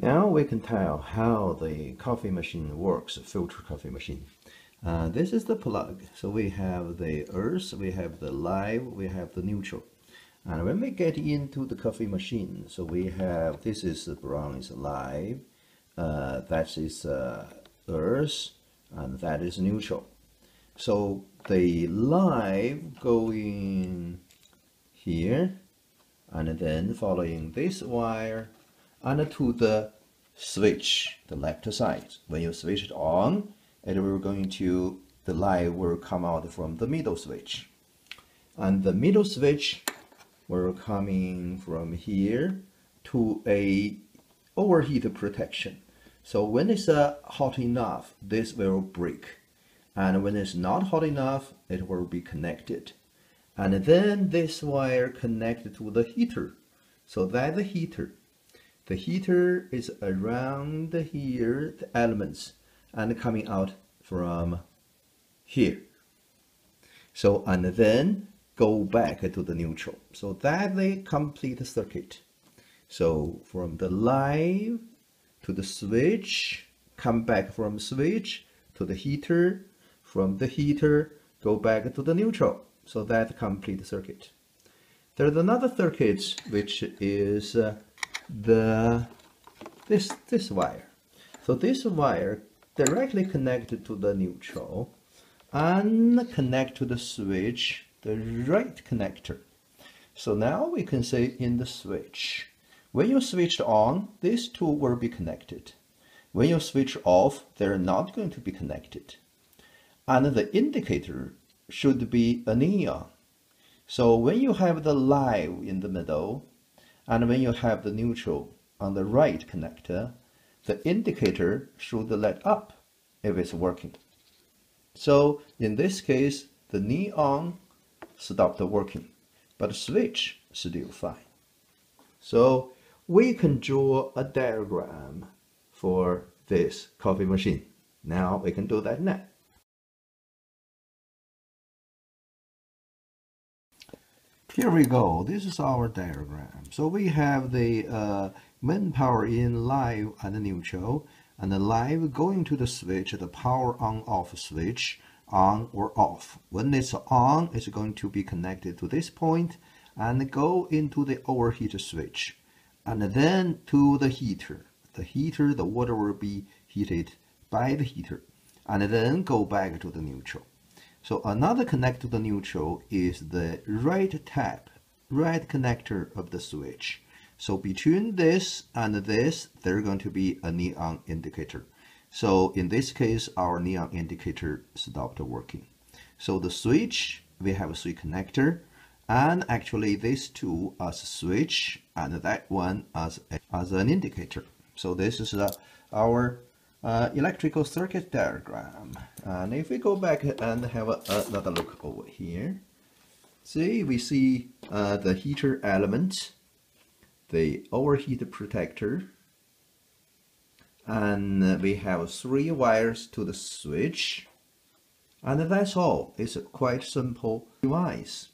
Now we can tell how the coffee machine works, a filter coffee machine. Uh, this is the plug. So we have the earth, we have the live, we have the neutral. And when we get into the coffee machine, so we have, this is the brown is live, uh, that is uh, earth, and that is neutral. So the live going here, and then following this wire and to the switch, the left side. When you switch it on, it will going to, the light will come out from the middle switch. And the middle switch will coming from here to a overheat protection. So when it's uh, hot enough, this will break. And when it's not hot enough, it will be connected. And then this wire connected to the heater. So that the heater the heater is around here, the elements, and coming out from here. So, and then go back to the neutral. So that the complete the circuit. So from the live to the switch, come back from switch to the heater, from the heater, go back to the neutral. So that complete circuit. There's another circuit which is uh, the this this wire. So this wire directly connected to the neutral and connect to the switch, the right connector. So now we can say in the switch, when you switch on, these two will be connected. When you switch off, they're not going to be connected. And the indicator should be a neon. So when you have the live in the middle, and when you have the neutral on the right connector, the indicator should light up if it's working. So in this case, the neon stopped working, but switch still fine. So we can draw a diagram for this coffee machine. Now we can do that now. Here we go. This is our diagram. So we have the uh, main power in live and neutral, and the live going to the switch, the power on off switch, on or off. When it's on, it's going to be connected to this point and go into the overheat switch, and then to the heater. The heater, the water will be heated by the heater, and then go back to the neutral. So another connect to the neutral is the right tap, right connector of the switch. So between this and this, there's going to be a neon indicator. So in this case, our neon indicator stopped working. So the switch, we have a switch connector, and actually these two as a switch, and that one as, a, as an indicator. So this is uh, our uh, electrical circuit diagram. And if we go back and have a, another look over here, see we see uh, the heater element, the overheat protector, and we have three wires to the switch, and that's all. It's a quite simple device.